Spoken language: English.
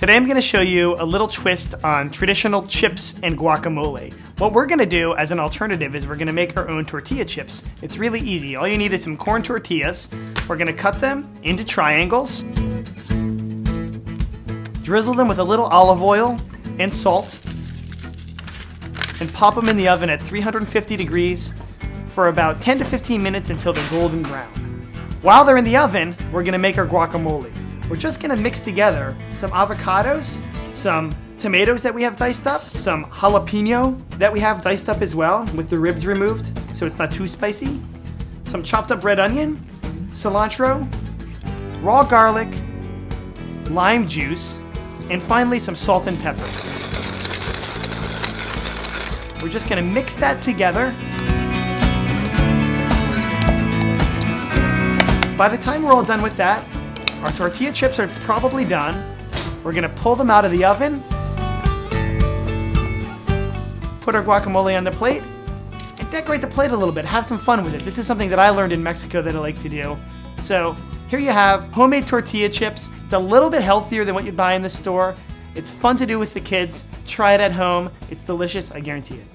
Today I'm gonna show you a little twist on traditional chips and guacamole. What we're gonna do as an alternative is we're gonna make our own tortilla chips. It's really easy. All you need is some corn tortillas. We're gonna cut them into triangles, drizzle them with a little olive oil and salt, and pop them in the oven at 350 degrees for about 10 to 15 minutes until they're golden brown. While they're in the oven, we're gonna make our guacamole. We're just gonna mix together some avocados, some tomatoes that we have diced up, some jalapeno that we have diced up as well with the ribs removed so it's not too spicy, some chopped up red onion, cilantro, raw garlic, lime juice, and finally some salt and pepper. We're just gonna mix that together. By the time we're all done with that, our tortilla chips are probably done. We're gonna pull them out of the oven, put our guacamole on the plate, and decorate the plate a little bit. Have some fun with it. This is something that I learned in Mexico that I like to do. So here you have homemade tortilla chips. It's a little bit healthier than what you'd buy in the store. It's fun to do with the kids. Try it at home. It's delicious, I guarantee it.